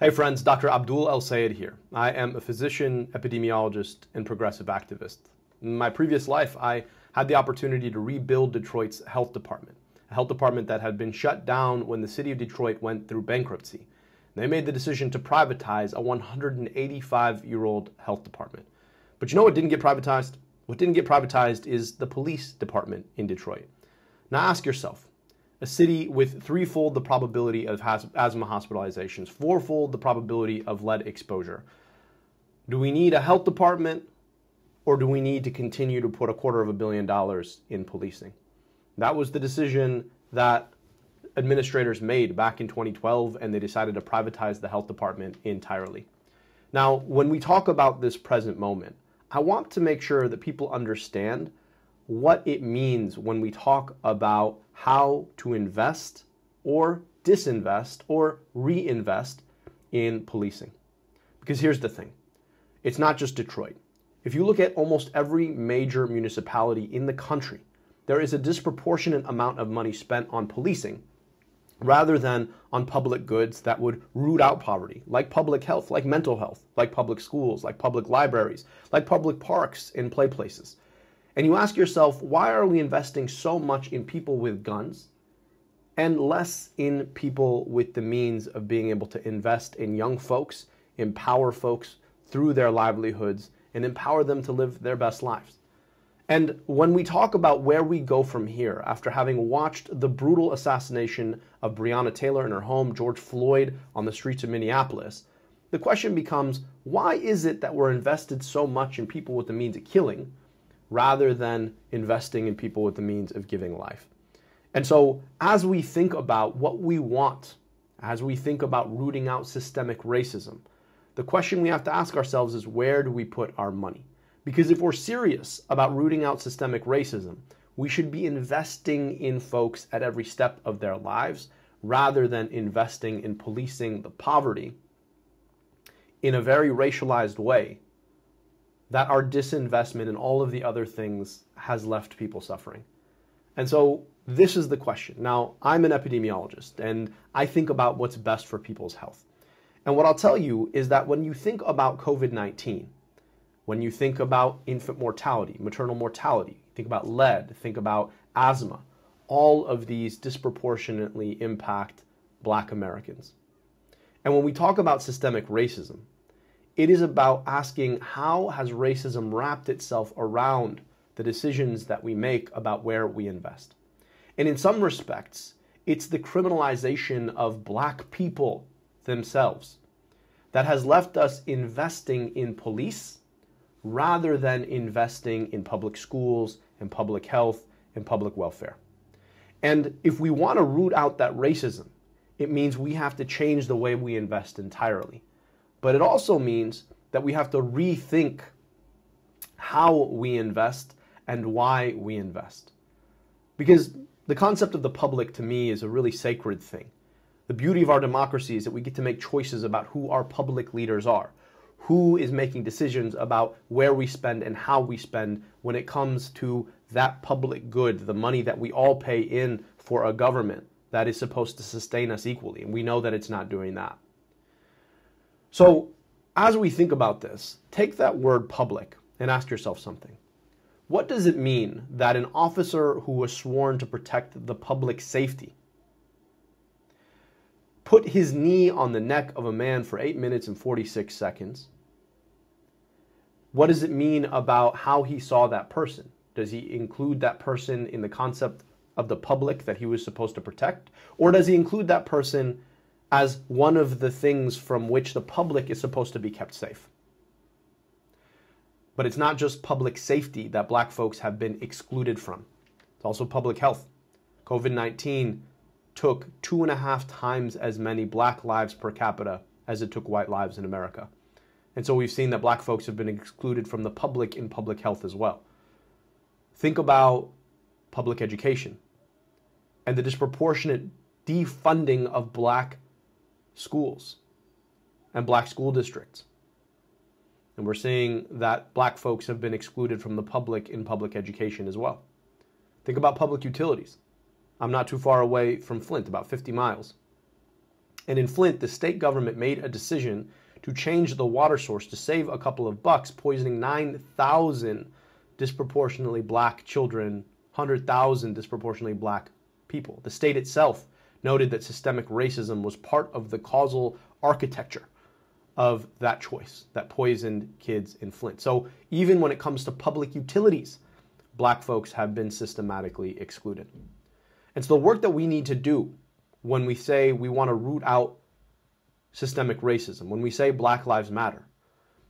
Hey friends, Dr. Abdul El Sayed here. I am a physician, epidemiologist, and progressive activist. In my previous life, I had the opportunity to rebuild Detroit's health department, a health department that had been shut down when the city of Detroit went through bankruptcy. They made the decision to privatize a 185 year old health department. But you know what didn't get privatized? What didn't get privatized is the police department in Detroit. Now ask yourself a city with threefold the probability of asthma hospitalizations, fourfold the probability of lead exposure. Do we need a health department or do we need to continue to put a quarter of a billion dollars in policing? That was the decision that administrators made back in 2012 and they decided to privatize the health department entirely. Now, when we talk about this present moment, I want to make sure that people understand what it means when we talk about how to invest or disinvest or reinvest in policing. Because here's the thing it's not just Detroit. If you look at almost every major municipality in the country, there is a disproportionate amount of money spent on policing rather than on public goods that would root out poverty, like public health, like mental health, like public schools, like public libraries, like public parks and play places. And you ask yourself, why are we investing so much in people with guns and less in people with the means of being able to invest in young folks, empower folks through their livelihoods, and empower them to live their best lives? And when we talk about where we go from here, after having watched the brutal assassination of Breonna Taylor in her home, George Floyd on the streets of Minneapolis, the question becomes why is it that we're invested so much in people with the means of killing rather than investing in people with the means of giving life. And so, as we think about what we want, as we think about rooting out systemic racism, the question we have to ask ourselves is where do we put our money? Because if we're serious about rooting out systemic racism, we should be investing in folks at every step of their lives rather than investing in policing the poverty in a very racialized way that our disinvestment in all of the other things has left people suffering. And so this is the question. Now, I'm an epidemiologist and I think about what's best for people's health. And what I'll tell you is that when you think about COVID 19, when you think about infant mortality, maternal mortality, think about lead, think about asthma, all of these disproportionately impact black Americans. And when we talk about systemic racism, it is about asking how has racism wrapped itself around the decisions that we make about where we invest. And in some respects, it's the criminalization of black people themselves that has left us investing in police rather than investing in public schools and public health and public welfare. And if we want to root out that racism, it means we have to change the way we invest entirely. But it also means that we have to rethink how we invest and why we invest. Because the concept of the public to me is a really sacred thing. The beauty of our democracy is that we get to make choices about who our public leaders are, who is making decisions about where we spend and how we spend when it comes to that public good, the money that we all pay in for a government that is supposed to sustain us equally. And we know that it's not doing that. So, as we think about this, take that word public and ask yourself something. What does it mean that an officer who was sworn to protect the public safety put his knee on the neck of a man for 8 minutes and 46 seconds? What does it mean about how he saw that person? Does he include that person in the concept of the public that he was supposed to protect? Or does he include that person as one of the things from which the public is supposed to be kept safe. But it's not just public safety that black folks have been excluded from, it's also public health. COVID 19 took two and a half times as many black lives per capita as it took white lives in America. And so we've seen that black folks have been excluded from the public in public health as well. Think about public education and the disproportionate defunding of black schools and black school districts. And we're seeing that black folks have been excluded from the public in public education as well. Think about public utilities. I'm not too far away from Flint, about 50 miles. And in Flint, the state government made a decision to change the water source to save a couple of bucks, poisoning 9,000 disproportionately black children, 100,000 disproportionately black people. The state itself noted that systemic racism was part of the causal architecture of that choice that poisoned kids in Flint. So even when it comes to public utilities, black folks have been systematically excluded. And so the work that we need to do when we say we want to root out systemic racism, when we say Black Lives Matter,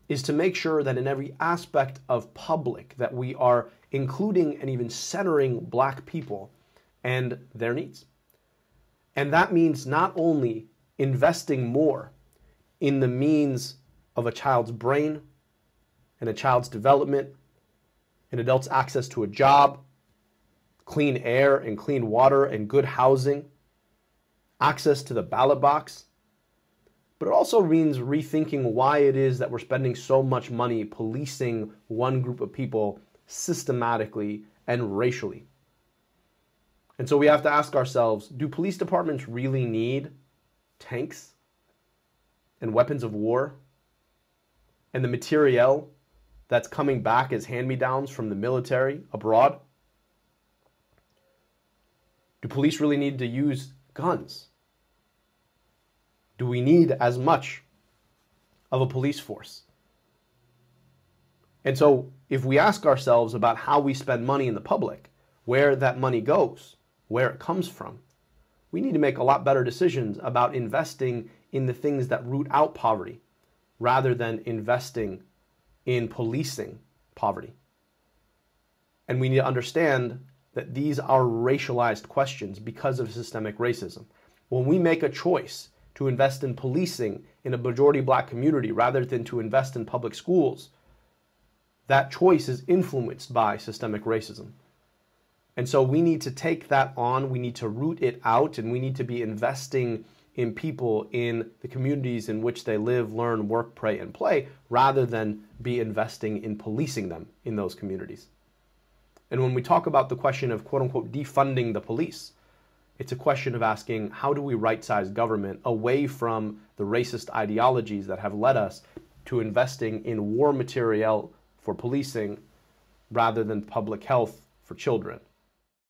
is to make sure that in every aspect of public that we are including and even centering black people and their needs. And that means not only investing more in the means of a child's brain and a child's development, an adult's access to a job, clean air and clean water and good housing, access to the ballot box, but it also means rethinking why it is that we're spending so much money policing one group of people systematically and racially. And so we have to ask ourselves do police departments really need tanks and weapons of war and the materiel that's coming back as hand me downs from the military abroad? Do police really need to use guns? Do we need as much of a police force? And so, if we ask ourselves about how we spend money in the public, where that money goes, where it comes from, we need to make a lot better decisions about investing in the things that root out poverty rather than investing in policing poverty. And we need to understand that these are racialized questions because of systemic racism. When we make a choice to invest in policing in a majority black community rather than to invest in public schools, that choice is influenced by systemic racism. And so we need to take that on, we need to root it out, and we need to be investing in people in the communities in which they live, learn, work, pray, and play, rather than be investing in policing them in those communities. And when we talk about the question of quote unquote defunding the police, it's a question of asking how do we right size government away from the racist ideologies that have led us to investing in war materiel for policing rather than public health for children.